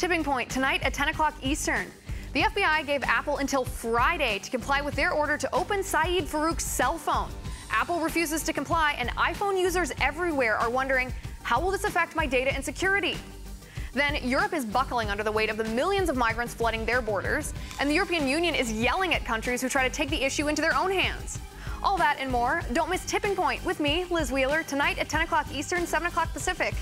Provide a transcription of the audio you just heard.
Tipping point tonight at 10 o'clock Eastern. The FBI gave Apple until Friday to comply with their order to open Syed Farook's cell phone. Apple refuses to comply, and iPhone users everywhere are wondering how will this affect my data and security? Then Europe is buckling under the weight of the millions of migrants flooding their borders, and the European Union is yelling at countries who try to take the issue into their own hands. All that and more. Don't miss Tipping Point with me, Liz Wheeler, tonight at 10 o'clock Eastern, 7 o'clock Pacific.